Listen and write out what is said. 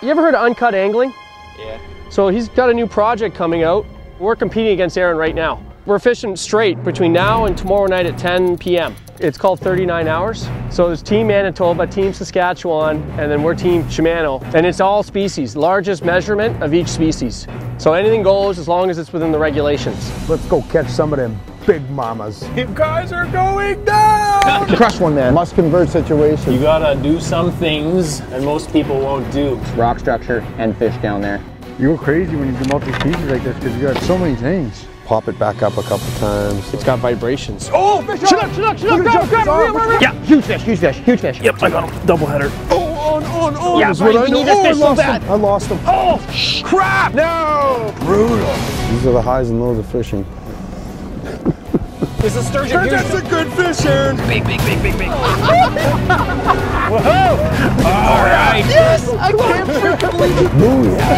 You ever heard of Uncut Angling? Yeah. So he's got a new project coming out. We're competing against Aaron right now. We're fishing straight between now and tomorrow night at 10 p.m. It's called 39 hours. So there's Team Manitoba, Team Saskatchewan, and then we're Team Shimano. And it's all species, largest measurement of each species. So anything goes as long as it's within the regulations. Let's go catch some of them big mamas. You guys are going down! Crush one, man. Must convert situation. You gotta do some things that most people won't do. rock structure and fish down there. You go crazy when you do multi-species like this because you got so many things. Pop it back up a couple times. It's got vibrations. Oh, fish Chinook, Chinook, Chinook, grab, grab, grab, grab, Yeah, huge fish, huge fish, huge fish. Yep, I got him. Double header. Oh, on, on, on. Yeah, That's what buddy, I we know. need this oh, fish I so bad. him. I lost him. Oh, crap! No! Brutal. These are the highs and lows of fishing. There's a sturgeon. Here's That's a good fish, Aaron. big, big, big, big, big. Whoa! All right. Yes! I can't freaking believe it. Booyah.